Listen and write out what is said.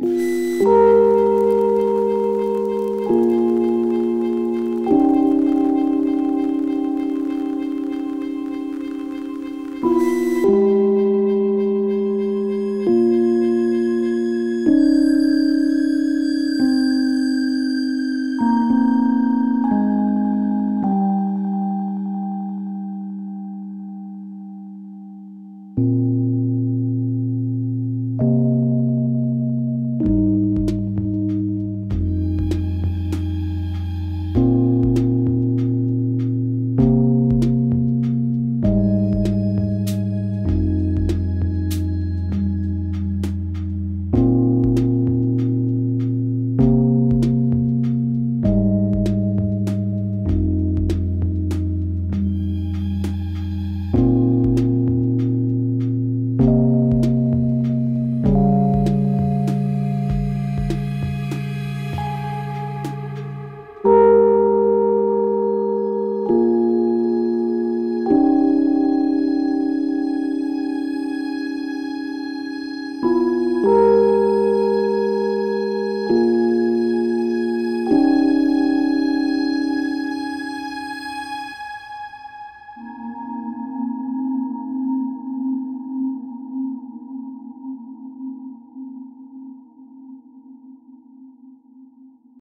Música